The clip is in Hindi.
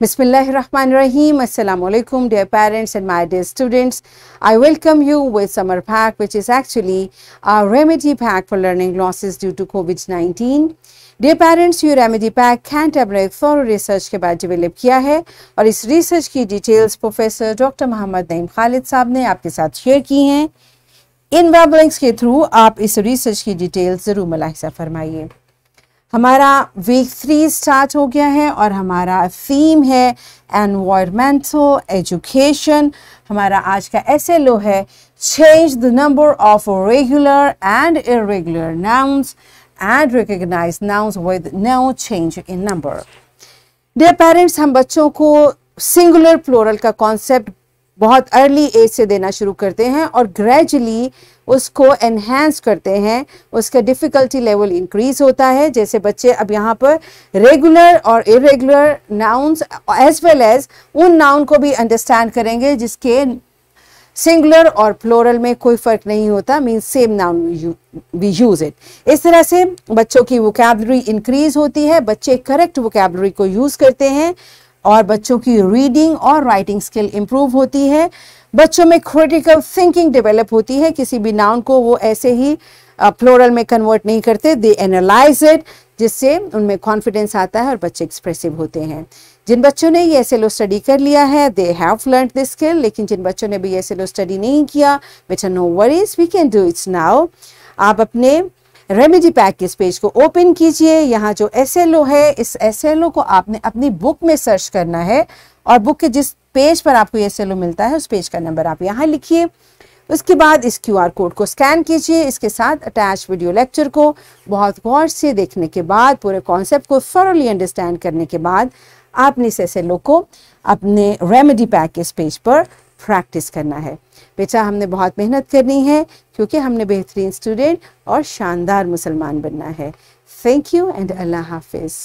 Bismillahirrahmanirrahim. Assalamu alaikum, dear parents and my dear students. I welcome you with summer pack, which is actually a remedy pack for learning losses due to COVID-19. Dear parents, ये रेमेडी पैक कैंट ने एक थॉरो रिसर्च के बाद डेवलप किया है और इस रिसर्च की details professor doctor Mohammad Naeem Khalid साहब ने आपके साथ शेयर की हैं इन वेब लिंक्स के थ्रू आप इस रिसर्च की डिटेल्स ज़रूर मुलाहिजा फरमाइए हमारा वीक थ्री स्टार्ट हो गया है और हमारा थीम है एनवायरमेंटल एजुकेशन हमारा आज का एस एल ओ है change the number of regular and irregular nouns and recognise nouns with no change in number dear parents हम बच्चों को सिंगुलर प्लोरल का कॉन्सेप्ट बहुत अर्ली एज से देना शुरू करते हैं और ग्रेजुअली उसको एनहेंस करते हैं। उसका डिफ़िकल्टी लेवल इंक्रीज होता है। जैसे बच्चे अब यहाँ पर रेगुलर और irregular nouns as well as उन नाउन को भी अंडरस्टैंड करेंगे जिसके सिंगुलर और प्लोरल में कोई फ़र्क नहीं होता। Means same noun we use it इस तरह से बच्चों की वोकेबलरी इंक्रीज होती है। बच्चे करेक्ट वोकेबलरी को यूज़ करते हैं। और बच्चों की रीडिंग और राइटिंग स्किल इम्प्रूव होती है। बच्चों में क्रिटिकल थिंकिंग डेवलप होती है। किसी भी नाउन को वो ऐसे ही फ्लोरल में कन्वर्ट नहीं करते। दे एनालाइज इट जिससे उनमें कॉन्फिडेंस आता है और बच्चे एक्सप्रेसिव होते हैं। जिन बच्चों ने ये एस स्टडी कर लिया है they have learn this skill लेकिन जिन बच्चों ने भी एस स्टडी नहीं किया बेटा no worries we can do it's now आप अपने रेमेडी पैक के इस पेज को ओपन कीजिए। यहाँ जो एसएलओ है, इस एसएलओ को आपने अपनी बुक में सर्च करना है और बुक के जिस पेज पर आपको एस मिलता है, उस पेज का नंबर आप यहाँ लिखिए। उसके बाद इस क्यूआर कोड को स्कैन कीजिए। इसके साथ अटैच वीडियो लेक्चर को बहुत गौर से देखने के बाद, पूरे कॉन्सेप्ट को थॉरली अंडरस्टैंड करने के बाद, आपने इस एस को अपने रेमेडी पैक के इस पेज पर प्रैक्टिस करना है। बेटा, हमने बहुत मेहनत करनी है क्योंकि हमने बेहतरीन स्टूडेंट और शानदार मुसलमान बनना है। थैंक यू एंड अल्लाह हाफिज़